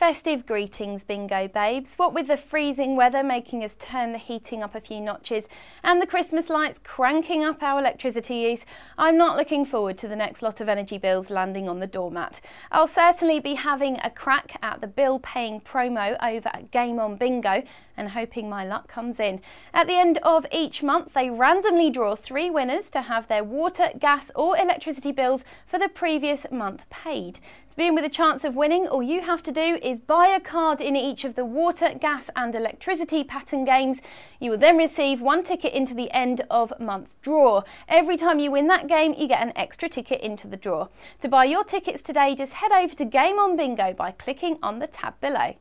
Festive greetings, bingo babes. What with the freezing weather making us turn the heating up a few notches and the Christmas lights cranking up our electricity use, I'm not looking forward to the next lot of energy bills landing on the doormat. I'll certainly be having a crack at the bill paying promo over at Game On Bingo and hoping my luck comes in. At the end of each month, they randomly draw three winners to have their water, gas or electricity bills for the previous month paid. To be in with a chance of winning, all you have to do is buy a card in each of the water, gas and electricity pattern games. You will then receive one ticket into the end of month draw. Every time you win that game, you get an extra ticket into the draw. To buy your tickets today, just head over to Game on Bingo by clicking on the tab below.